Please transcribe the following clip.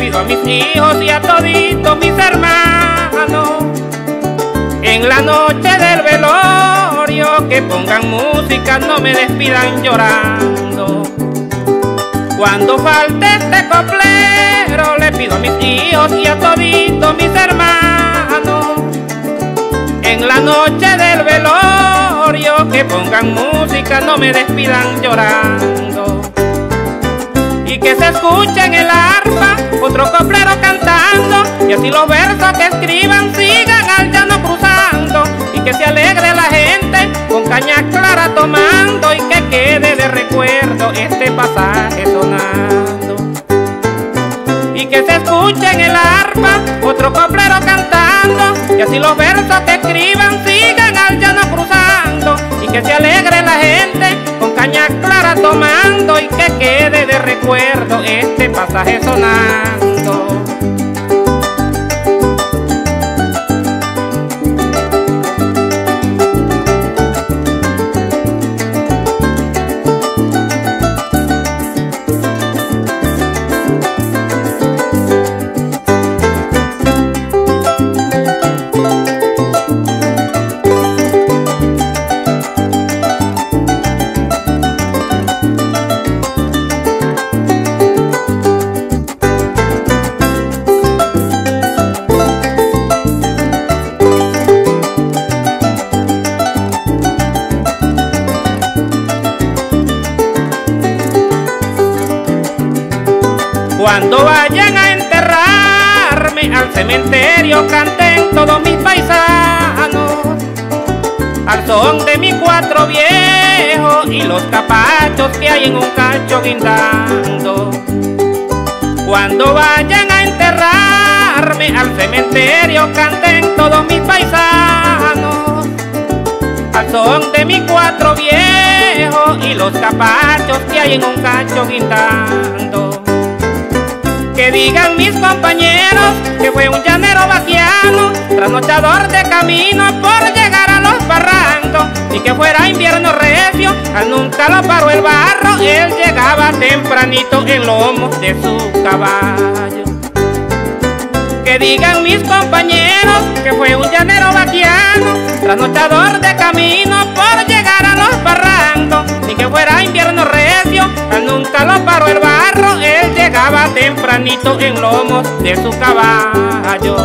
pido a mis hijos y a toditos mis hermanos en la noche del velorio que pongan música, no me despidan llorando. Cuando falte este coplero, le pido a mis hijos y a toditos mis hermanos en la noche del velorio que pongan música, no me despidan llorando. Que se escuche en el arpa otro coplero cantando, y así los versos que escriban sigan al llano cruzando, y que se alegre la gente con caña clara tomando, y que quede de recuerdo este pasaje sonando. Y que se escuche en el arpa otro coplero cantando, clara tomando, y que quede de recuerdo este pasaje sonando. Cuando vayan a enterrarme al cementerio canten todos mis paisanos. Al son de mis cuatro viejos y los capachos que hay en un cacho guindando. Cuando vayan a enterrarme al cementerio canten todos mis paisanos. Al son de mis cuatro viejos y los capachos que hay en un cacho guindando que digan mis compañeros que fue un llanero vaquiano, trasnochador de camino por llegar a los barrancos, y que fuera invierno recio, al nunca lo paró el barro, él llegaba tempranito en lomos de su caballo. Que digan mis compañeros que fue un llanero vaquiano, trasnochador de tempranito en lomos de su caballo.